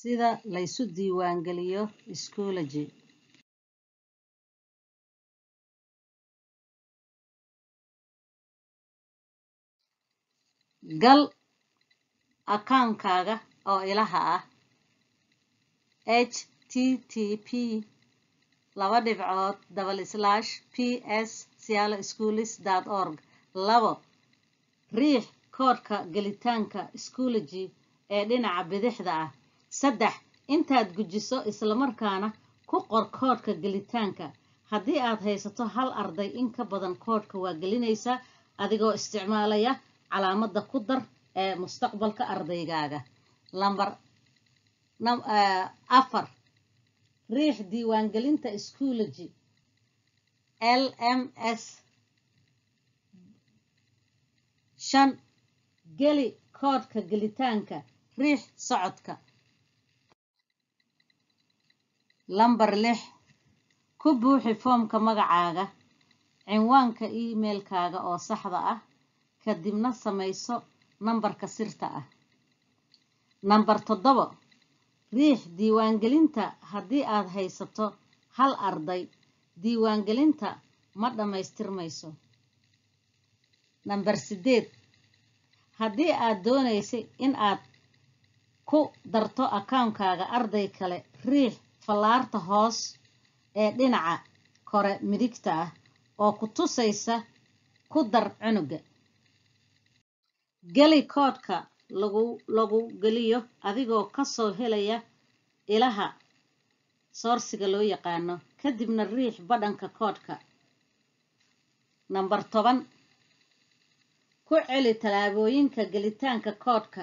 sida laysu diiwaangeliyo schoology gal akaunkaaga oo ilaha ah h t t p laba dhibcood double slash p s siyaalo schoolis dot org. Labo riix koodhka gelitaanka schoology ee dhinaca bidixda ah saddex intaad gujiso islamarkaana ku qor koodhka gelitaanka. Haddii aad haysato hal arday in ka badan koodhka waa gelinaysaa adigoo isticmaalaya calaamadda ku dar ee mustaqbalka ardaygaaga. Lambar afar riix diiwaangelinta schoology l m s shan geli koodhka gelitaanka riix socodka lambar lix ku buuxi foomka magacaaga cinwaanka emailkaaga oo saxda ah kadibna samayso nambarka sirta ah. Nambar toddobo riix diiwaangelinta haddii aad haysato hal arday. Diiwaangelinta ma dhammaystirmayso. Nambar siddeed haddii aad doonaysay in aad ku darto akaunkaaga arday kale riix fallaarta hoos ee dhinaca kore midigta ah oo ku tusaysa ku dar cunuga. Geli koodhka lagu geliyo adigoo ka soo helaya ilaha soorsiga loo yaqaano kadibna riix badhanka koodhka. Nambar toban ku celi tallaabooyinka gelitaanka koodhka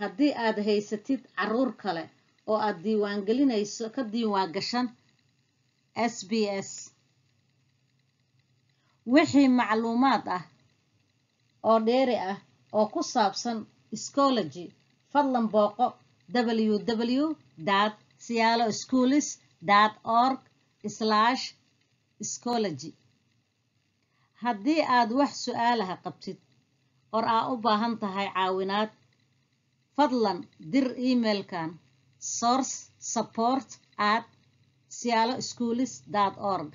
haddii aad haysatid carruur kale oo aad diiwaangelinayso ka diiwaan gashan s b s. Wixii macluumaad ah oo dheeri ah oo ku saabsan schology fadlan booqo www dat siyaalo schoolis org schology haddii aad wax su'aalaha qabtid or aa u baahan tahay caawinaad fadlan dir emailkan source support at siyaalo schoolis dot org